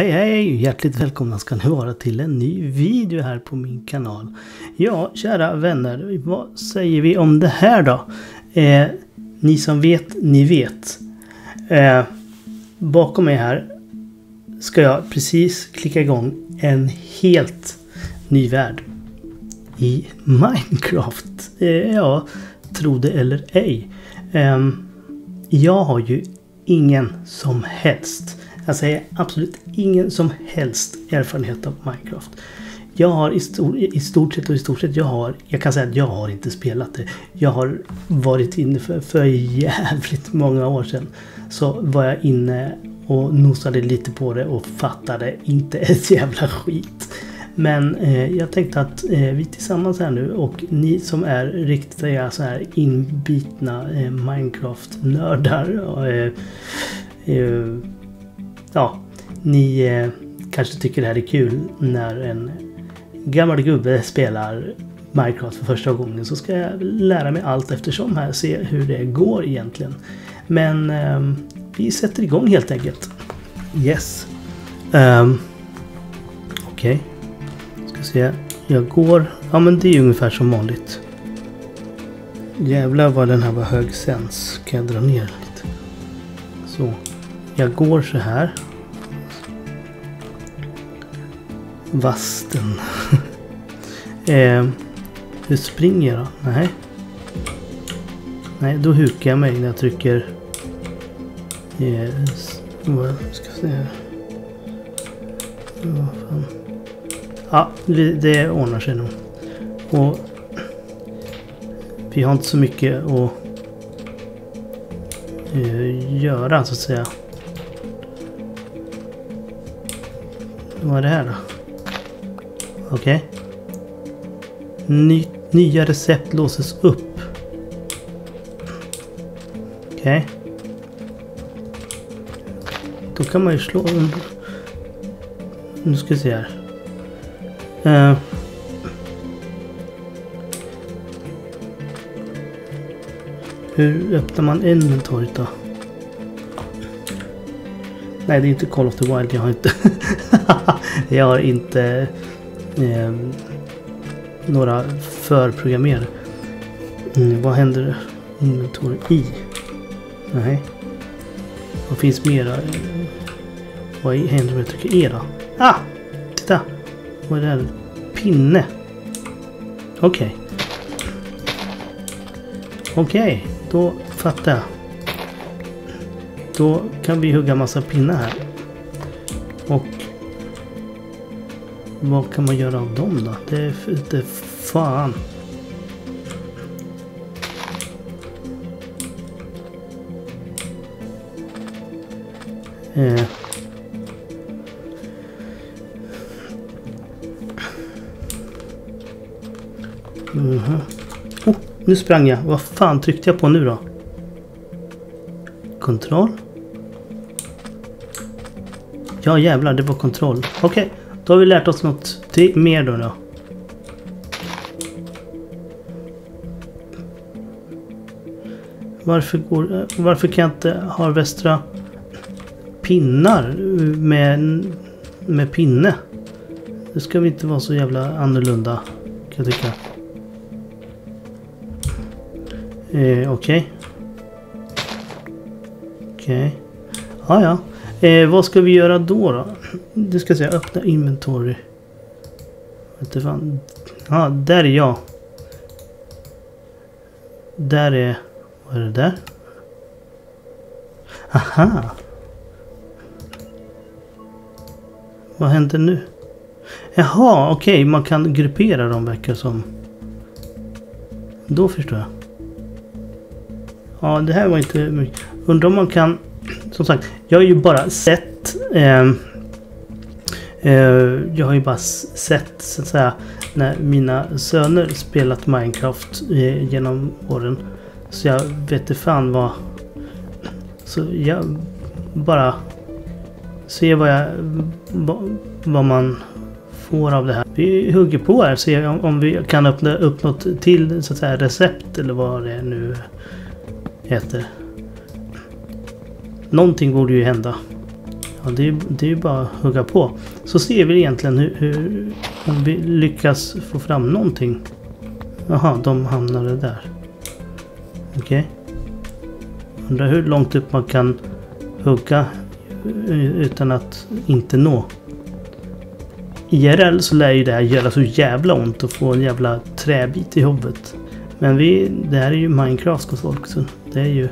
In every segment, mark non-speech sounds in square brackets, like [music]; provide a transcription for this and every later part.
Hej hej! Hjärtligt välkomna ska ni vara till en ny video här på min kanal. Ja, kära vänner, vad säger vi om det här då? Eh, ni som vet, ni vet. Eh, bakom mig här ska jag precis klicka igång en helt ny värld. I Minecraft. Eh, ja, tro det eller ej. Eh, jag har ju ingen som helst jag säger absolut ingen som helst erfarenhet av Minecraft. Jag har i, stor, i stort sett och i stort sett, jag har, jag kan säga att jag har inte spelat det. Jag har varit inne för, för jävligt många år sedan. Så var jag inne och nosade lite på det och fattade inte [laughs] ett jävla skit. Men eh, jag tänkte att eh, vi tillsammans här nu och ni som är riktiga eh, så här inbitna eh, Minecraft-nördar. Eh, eh, ja, ni eh, kanske tycker det här är kul när en gammal gubbe spelar Minecraft för första gången så ska jag lära mig allt eftersom här, se hur det går egentligen. Men eh, vi sätter igång helt enkelt. Yes. Um, Okej. Okay. Ska se. Jag går... Ja men det är ungefär som vanligt. Jävlar vad den här var hög sens. Kan jag dra ner lite? Så. Jag går så här. Vasten. [laughs] eh, hur springer jag då? Nej. Nej, då hukar jag mig när jag trycker... Eh, yes. vad ska jag säga? Ja, det ordnar sig nog. Och vi har inte så mycket att eh, göra så att säga. Vad är det här då? Okej. Okay. Ny, nya recept låses upp. Okej. Okay. Då kan man ju slå... Nu ska vi se här. Uh. Hur öppnar man inventoriet då? Nej, det är inte Call of the Wild. Jag har inte... [laughs] jag har inte eh, några förprogrammerade. Mm, vad händer Inventor i? Nej. Vad finns mera? Vad händer om jag trycker E då? Ah! Titta! Vad är det här? Pinne. Okej. Okay. Okej, okay, då fattar jag. Då kan vi hugga massa pinnar här. Vad kan man göra av dem då? Det är inte fan. Eh. Mm -hmm. oh, nu sprang jag. Vad fan tryckte jag på nu då? Kontroll. Ja jävlar, det var kontroll. Okej, okay, då har vi lärt oss något till, mer då, då. Varför, går, varför kan jag inte ha västra pinnar med, med pinne? Det ska vi inte vara så jävla annorlunda, kan jag tycka. Eh, Okej. Okay. Okej. Okay. Ah, ja. Eh, vad ska vi göra då då? Du ska säga öppna inventory. Vänta fan. Ja, där är jag. Där är... Vad är det där? Aha! Vad händer nu? Jaha, okej. Okay, man kan gruppera dem verkar som. Då förstår jag. Ja, det här var inte mycket. Undrar om man kan som sagt, jag har ju bara sett... Eh, eh, jag har ju bara sett så att säga när mina söner spelat Minecraft eh, genom åren. Så jag vet inte fan vad... Så jag bara ser vad jag... Vad man får av det här. Vi hugger på här och ser om, om vi kan öppna upp något till så att säga recept eller vad det nu heter. Någonting borde ju hända. Ja, det är, det är ju bara att hugga på. Så ser vi egentligen hur, hur om vi lyckas få fram någonting. Jaha, de hamnade där. Okej. Okay. Undrar hur långt upp man kan hugga eh, utan att inte nå. IRL så lär ju det här göra så jävla ont att få en jävla träbit i huvudet. Men vi, det här är ju Minecraft hos folk så det är ju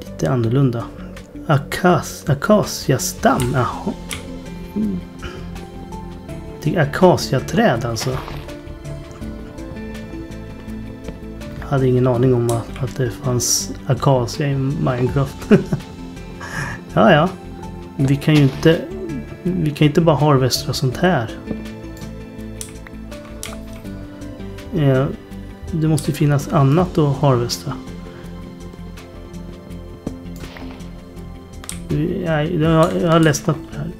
lite annorlunda. Akas, Akaciastam, jaha. Mm. Det är akaciaträd alltså. Jag hade ingen aning om att, att det fanns akacia i Minecraft. [laughs] ja, ja. Vi kan ju inte... Vi kan inte bara harvestra sånt här. Eh, det måste finnas annat att harvestra. Jag, jag, jag har ledsnat på det här.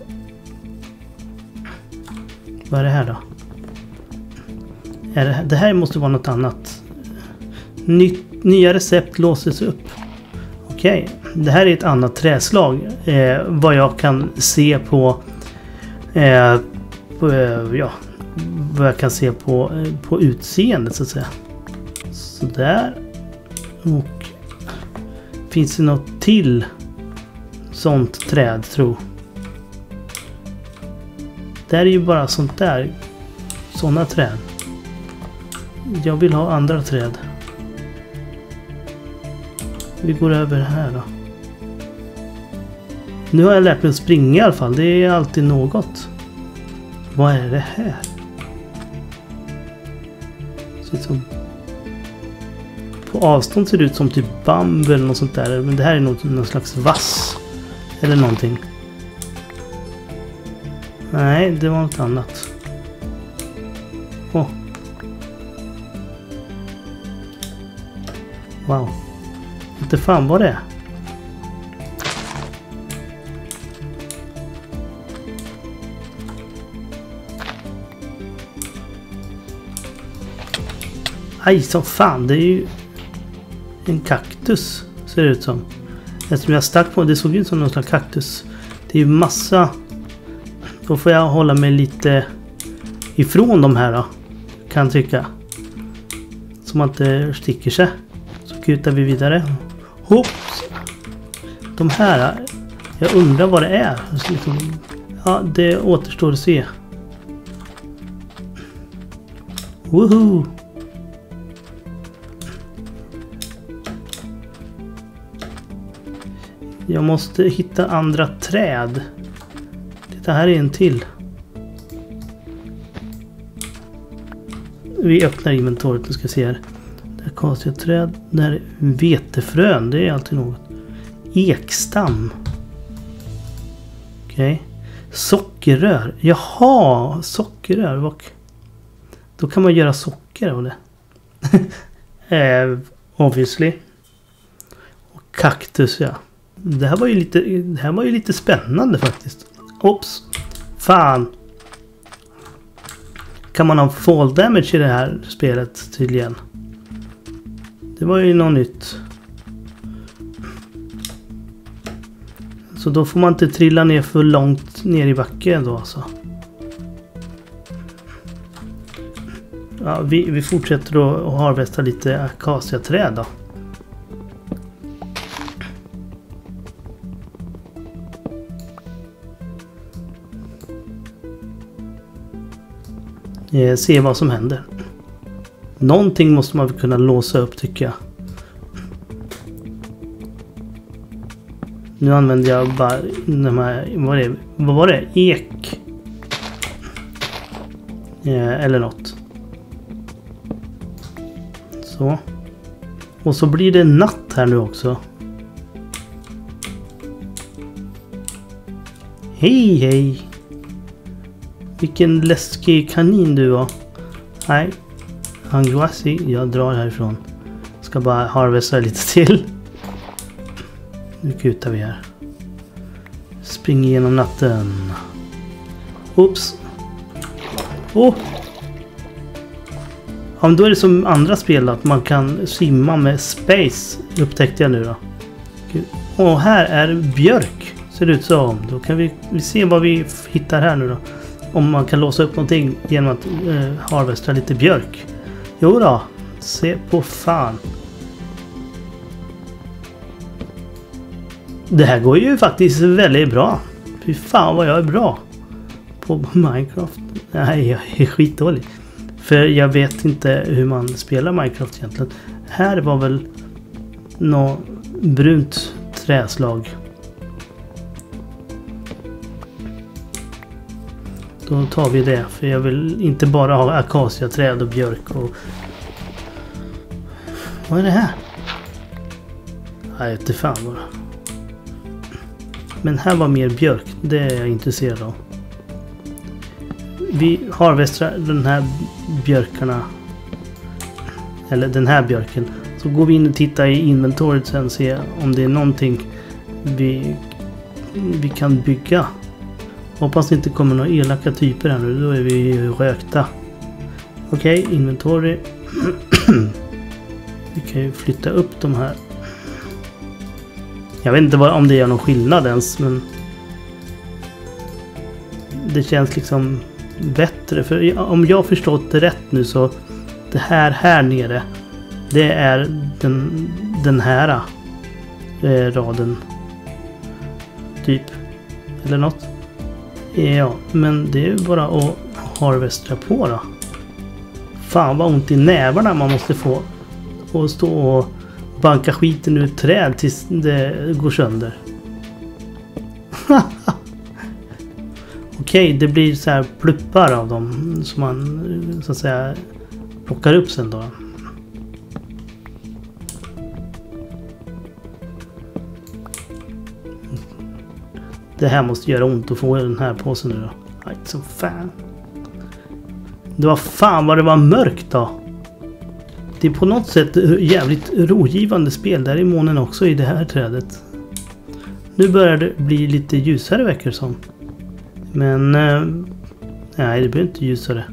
Vad är det här då? Är det, det här måste vara något annat. Ny, nya recept låses upp. Okej, okay. det här är ett annat träslag. Eh, vad jag kan se på... Eh, på eh, ja, vad jag kan se på, eh, på utseendet så att säga. Sådär. Och finns det något till sånt träd tro? Det här är ju bara sånt där. Såna träd. Jag vill ha andra träd. Vi går över här då. Nu har jag lärt mig att springa i alla fall. Det är alltid något. Vad är det här? Ser som... På avstånd ser det ut som typ bambu eller något sånt där. Men det här är nog någon slags vass. Eller någonting. Nej, det var något annat. Oh. Wow. Inte fan vad det är. Aj som fan, det är ju en kaktus ser det ut som. Eftersom jag stack på det såg ut som någon slags kaktus. Det är ju massa... Då får jag hålla mig lite ifrån de här då. Kan tycka. Så man inte sticker sig. Så kutar vi vidare. Hopps! De här, jag undrar vad det är. Liksom, ja, det återstår att se. Woohoo! Jag måste hitta andra träd. Det här är en till. Vi öppnar inventoriet och ska se här. Akaciaträd. Där vetefrön. Det är alltid något. Ekstam. Okej. Okay. Sockerrör. Jaha, sockerrör. Då kan man göra socker av det. [laughs] eh, obviously. Och kaktus ja. Det här var ju lite, det här var ju lite spännande faktiskt. Ops. Fan. Kan man ha fall damage i det här spelet tydligen? Det var ju något nytt. Så då får man inte trilla ner för långt ner i backen då alltså. Ja, vi, vi fortsätter då att harvesta lite akaciaträd då. Eh, se vad som händer. Någonting måste man väl kunna låsa upp tycker jag. Nu använder jag bara de här, vad, det, vad var det? Ek? Eh, eller något. Så. Och så blir det natt här nu också. Hej hej! Vilken läskig kanin du var. Nej, Anguasi, jag drar härifrån. Ska bara harvesta lite till. Nu kutar vi här. Spring igenom natten. Oops. Oh! Ja, men då är det som andra spel att man kan simma med space. Upptäckte jag nu då. Och här är björk. Ser det ut som. Då kan vi, vi se vad vi hittar här nu då. Om man kan låsa upp någonting genom att eh, harvesta lite björk. Jo då, se på fan. Det här går ju faktiskt väldigt bra. Fy fan vad jag är bra. På Minecraft. Nej, jag är skitdålig. För jag vet inte hur man spelar Minecraft egentligen. Här var väl något brunt träslag. Då tar vi det. För jag vill inte bara ha akaciaträd och björk och... Vad är det här? Nej, inte fan bara. Men här var mer björk. Det är jag intresserad av. Vi harvestrar den här björkarna. Eller den här björken. Så går vi in och tittar i inventoriet sen och ser om det är någonting vi, vi kan bygga. Hoppas det inte kommer några elaka typer här nu. Då är vi rökta. Okej, okay, inventory. [clears throat] vi kan ju flytta upp de här. Jag vet inte vad, om det gör någon skillnad ens men... Det känns liksom bättre. För om jag förstått det rätt nu så det här här nere det är den, den här eh, raden. Typ. Eller något. Ja, men det är ju bara att harvestra på då. Fan vad ont i nävarna man måste få. Och stå och banka skiten ur ett träd tills det går sönder. [laughs] Okej, det blir så här pluppar av dem som man så att säga plockar upp sen då. Det här måste göra ont att få den här påsen nu då. Aj, som fan. Det var fan vad det var mörkt då. Det är på något sätt jävligt rogivande spel där i månen också i det här trädet. Nu börjar det bli lite ljusare verkar det som. Men... Eh, nej, det blir inte ljusare.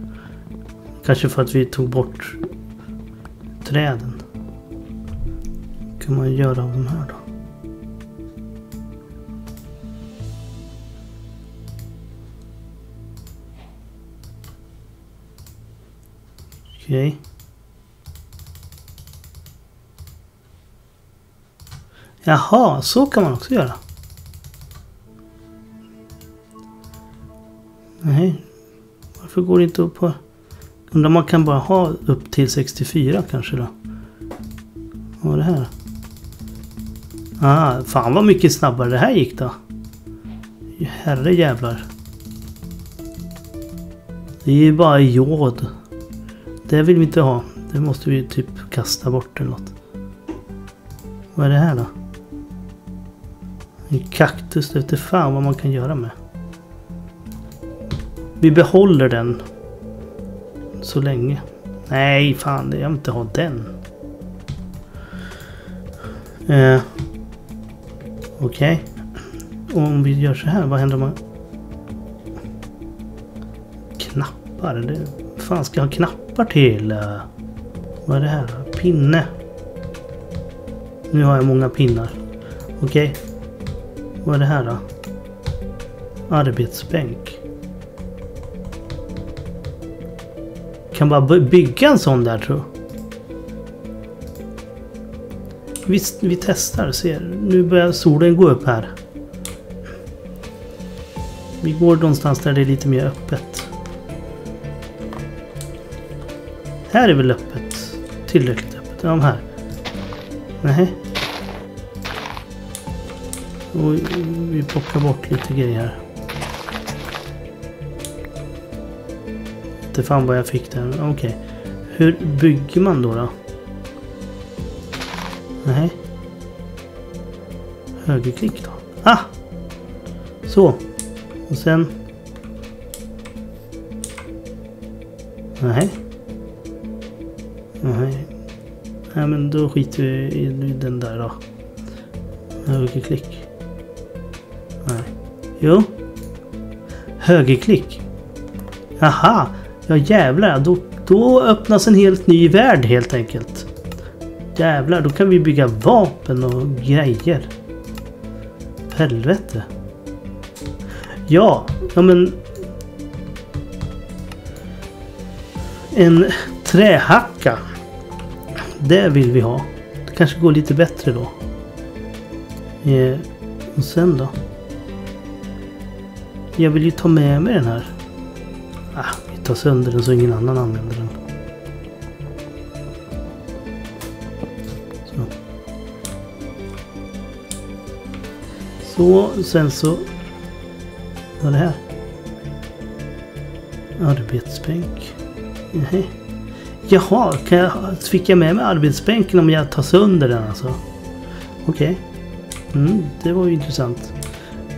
Kanske för att vi tog bort träden. Vad kan man göra av de här då? Okej. Okay. Jaha, så kan man också göra. Nej. Varför går det inte upp på... Undrar om man kan bara ha upp till 64 kanske då. Vad var det här? Ah, fan vad mycket snabbare det här gick då. Herre jävlar. Det är ju bara jod. Det vill vi inte ha. Det måste vi typ kasta bort eller något. Vad är det här då? En kaktus, det vete fan vad man kan göra med. Vi behåller den. Så länge. Nej, fan, jag vill inte ha den. Eh, Okej. Okay. Om vi gör så här, vad händer om man... Knappar? Det fan ska jag ha knappar till? Eh, vad är det här? Pinne. Nu har jag många pinnar. Okej. Okay. Vad är det här då? Arbetsbänk. Kan bara bygga en sån där tror jag. Vi, vi testar och ser. Nu börjar solen gå upp här. Vi går någonstans där det är lite mer öppet. Här är väl öppet? Tillräckligt öppet. Ja, här. Nej. Och vi plockar bort lite grejer här. Inte fan vad jag fick där. Okej. Okay. Hur bygger man då då? Nej. Högerklick då. Ah! Så. Och sen... Nej. Nej. Nej men då skiter vi i den där då. Högerklick. Nej. Jo. Högerklick. Aha! Ja jävlar, då, då öppnas en helt ny värld helt enkelt. Jävlar, då kan vi bygga vapen och grejer. Helvete. Ja, ja men... En trähacka. Det vill vi ha. Det kanske går lite bättre då. Eh, och sen då? Jag vill ju ta med mig den här. Ah, vi tar sönder den så ingen annan använder den. Så. Så, sen så... Vad är det här? Arbetsbänk. Nej. Jaha, kan jag, fick jag med mig arbetsbänken om jag tar sönder den alltså? Okej. Okay. Mm, det var ju intressant.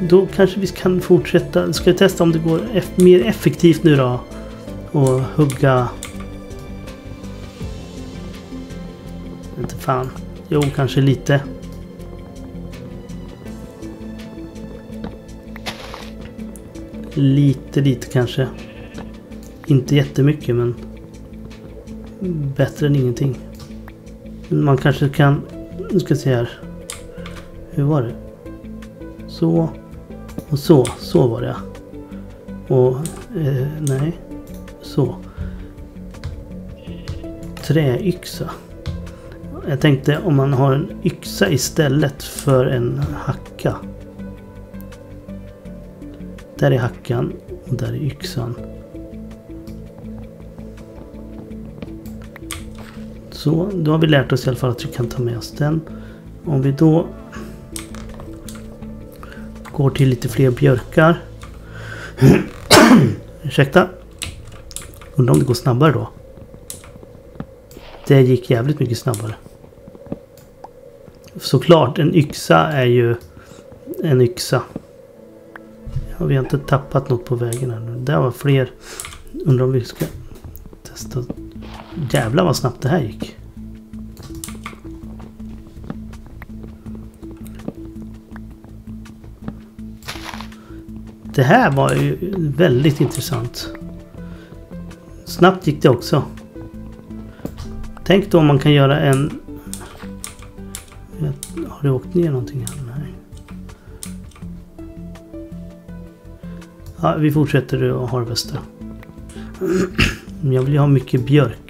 Då kanske vi kan fortsätta. Ska vi testa om det går eff mer effektivt nu då? Och hugga... Inte fan. Jo, kanske lite. Lite, lite kanske. Inte jättemycket men bättre än ingenting. Man kanske kan... Nu ska se här. Hur var det? Så. Och så. Så var det. Och... Eh, nej. Så. Träyxa. Jag tänkte om man har en yxa istället för en hacka. Där är hackan och där är yxan. Så, då har vi lärt oss i alla fall att vi kan ta med oss den. Om vi då går till lite fler björkar. [clears throat] Ursäkta. Undrar om det går snabbare då. Det gick jävligt mycket snabbare. Såklart, en yxa är ju en yxa. Ja, vi har inte tappat något på vägen här nu. Där var fler. Undrar om vi ska testa. Jävlar vad snabbt det här gick. Det här var ju väldigt intressant. Snabbt gick det också. Tänk då om man kan göra en... Har det åkt ner någonting här? Nej. Ja, vi fortsätter att harvesta. Jag vill ju ha mycket björk.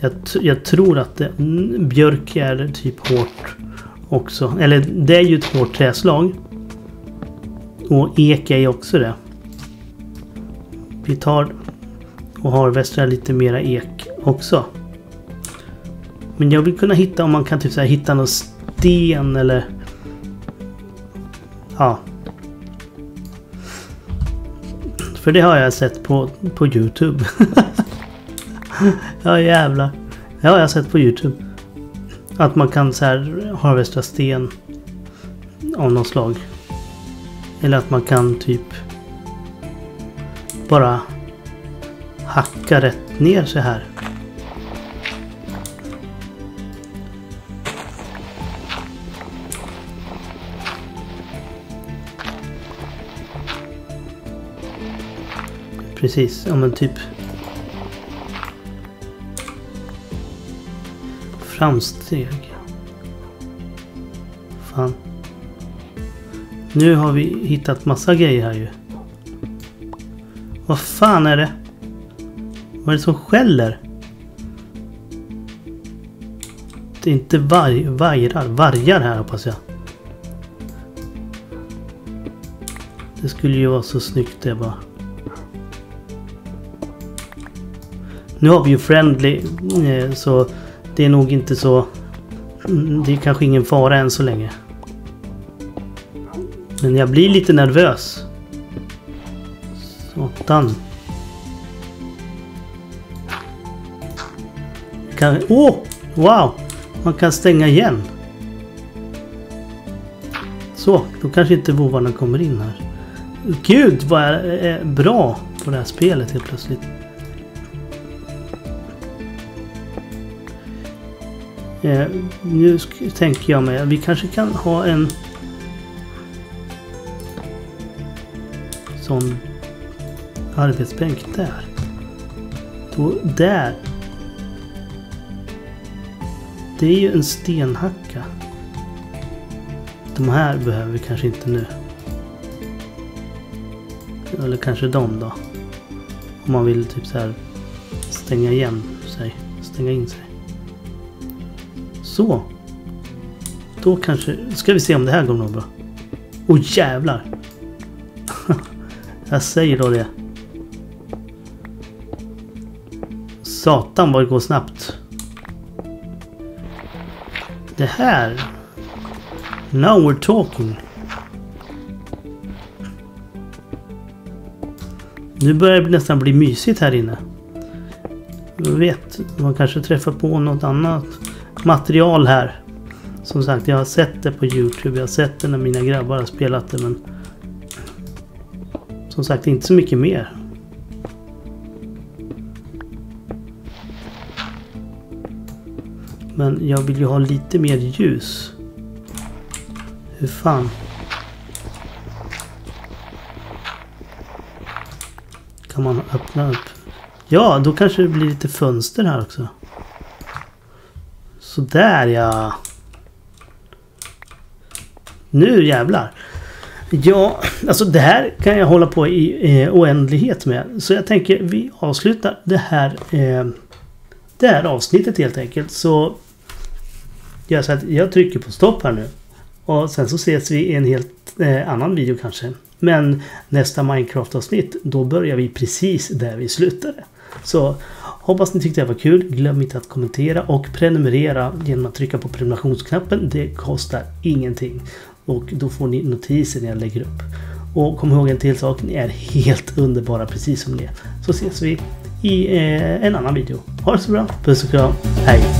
Jag, jag tror att det, björk är typ hårt också. Eller det är ju ett hårt träslag. Och ek är ju också det. Vi tar och harvestar lite mera ek också. Men jag vill kunna hitta om man kan typ så här, hitta någon sten eller... Ja. För det har jag sett på, på Youtube. [laughs] [laughs] ja jävlar. Det har jag sett på Youtube. Att man kan så här harvesta sten av något slag. Eller att man kan typ bara hacka rätt ner så här. Precis, ja men typ framsteg. Fan. Nu har vi hittat massa grejer här ju. Vad fan är det? Vad är det som skäller? Det är inte varg, vajrar, vargar här hoppas jag. Det skulle ju vara så snyggt det bara. Nu har vi ju Friendly eh, så det är nog inte så... Mm, det är kanske ingen fara än så länge. Men jag blir lite nervös. Satan. Kan... Åh! Oh, wow! Man kan stänga igen. Så, då kanske inte vovarna kommer in här. Gud vad jag är bra på det här spelet helt plötsligt. Eh, nu tänker jag mig att vi kanske kan ha en sån arbetsbänk där. Då, där. Det är ju en stenhacka. De här behöver vi kanske inte nu. Eller kanske de då. Om man vill typ så här stänga igen sig. Stänga in sig. Så. Då kanske... Ska vi se om det här går något bra. Åh oh, jävlar! [laughs] Jag säger då det. Satan vad det går snabbt. Det här. Now we're talking. Nu börjar det nästan bli mysigt här inne. Jag vet, man kanske träffar på något annat material här. Som sagt, jag har sett det på Youtube. Jag har sett det när mina grabbar har spelat det men... Som sagt, inte så mycket mer. Men jag vill ju ha lite mer ljus. Hur fan? Kan man öppna upp? Ja, då kanske det blir lite fönster här också. Sådär ja. Nu jävlar. Ja, alltså det här kan jag hålla på i eh, oändlighet med. Så jag tänker vi avslutar det här, eh, det här avsnittet helt enkelt. Så gör så att jag trycker på stopp här nu. Och sen så ses vi i en helt eh, annan video kanske. Men nästa Minecraft-avsnitt, då börjar vi precis där vi slutade. Så hoppas ni tyckte det var kul. Glöm inte att kommentera och prenumerera genom att trycka på prenumerationsknappen. Det kostar ingenting. Och då får ni notiser när jag lägger upp. Och kom ihåg en till sak. Ni är helt underbara precis som ni är. Så ses vi i eh, en annan video. Ha det så bra. Puss och kram. Hej!